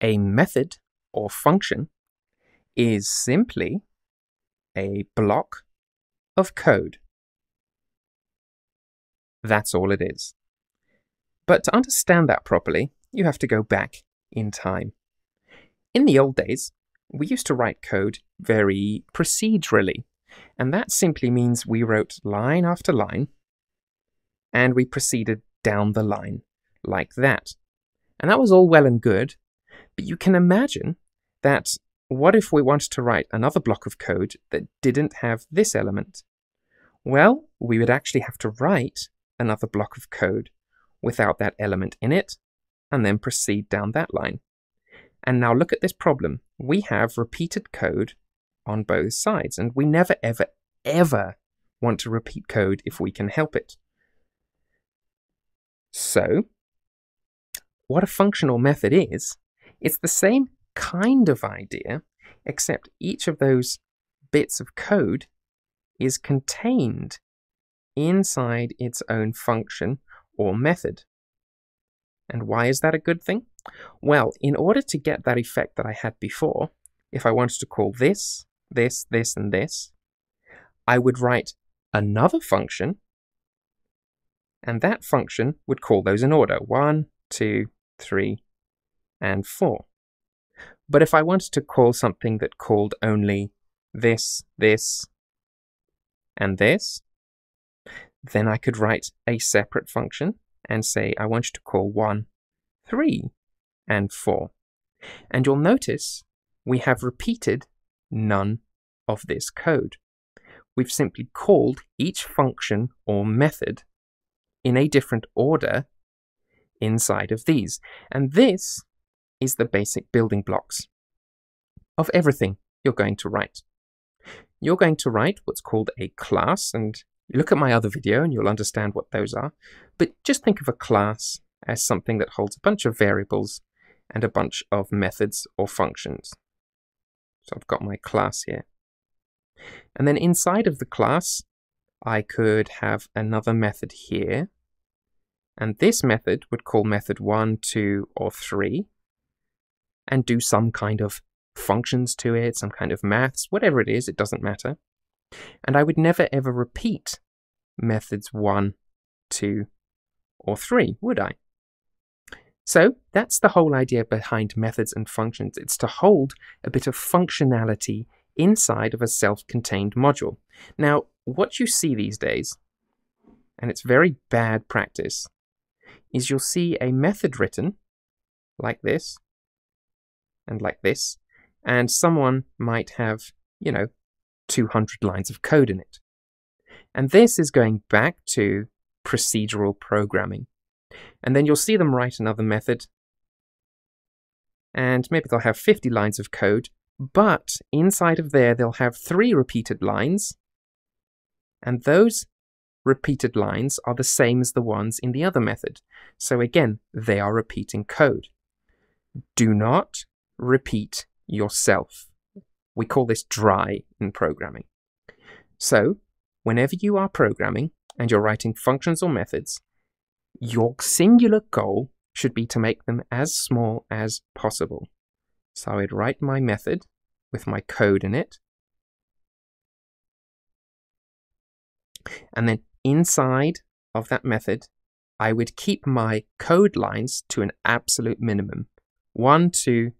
A method or function is simply a block of code. That's all it is. But to understand that properly, you have to go back in time. In the old days, we used to write code very procedurally, and that simply means we wrote line after line and we proceeded down the line like that. And that was all well and good, but you can imagine that what if we wanted to write another block of code that didn't have this element? Well, we would actually have to write another block of code without that element in it, and then proceed down that line. And now look at this problem. We have repeated code on both sides, and we never, ever, ever want to repeat code if we can help it. So, what a functional method is, it's the same kind of idea, except each of those bits of code is contained inside its own function or method. And why is that a good thing? Well, in order to get that effect that I had before, if I wanted to call this, this, this, and this, I would write another function, and that function would call those in order. One, two, three, and four. But if I wanted to call something that called only this, this, and this, then I could write a separate function and say I want you to call 1, 3, and 4. And you'll notice we have repeated none of this code. We've simply called each function or method in a different order inside of these. And this is the basic building blocks of everything you're going to write. You're going to write what's called a class, and look at my other video and you'll understand what those are. But just think of a class as something that holds a bunch of variables and a bunch of methods or functions. So I've got my class here. And then inside of the class, I could have another method here. And this method would call method 1, 2, or 3 and do some kind of functions to it, some kind of maths, whatever it is, it doesn't matter. And I would never ever repeat methods 1, 2, or 3, would I? So that's the whole idea behind methods and functions. It's to hold a bit of functionality inside of a self-contained module. Now, what you see these days, and it's very bad practice, is you'll see a method written like this and like this, and someone might have, you know, 200 lines of code in it. And this is going back to procedural programming. And then you'll see them write another method, and maybe they'll have 50 lines of code, but inside of there they'll have three repeated lines, and those repeated lines are the same as the ones in the other method. So again, they are repeating code. Do not repeat yourself. We call this dry in programming. So, whenever you are programming and you're writing functions or methods, your singular goal should be to make them as small as possible. So I'd write my method with my code in it. And then inside of that method, I would keep my code lines to an absolute minimum. One, two,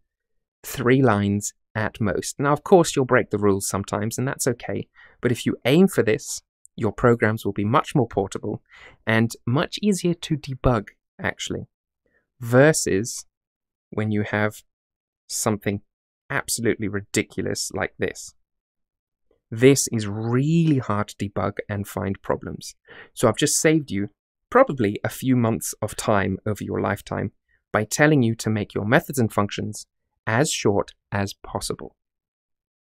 three lines at most. Now, of course, you'll break the rules sometimes, and that's okay. But if you aim for this, your programs will be much more portable and much easier to debug, actually, versus when you have something absolutely ridiculous like this. This is really hard to debug and find problems. So I've just saved you probably a few months of time over your lifetime by telling you to make your methods and functions as short as possible.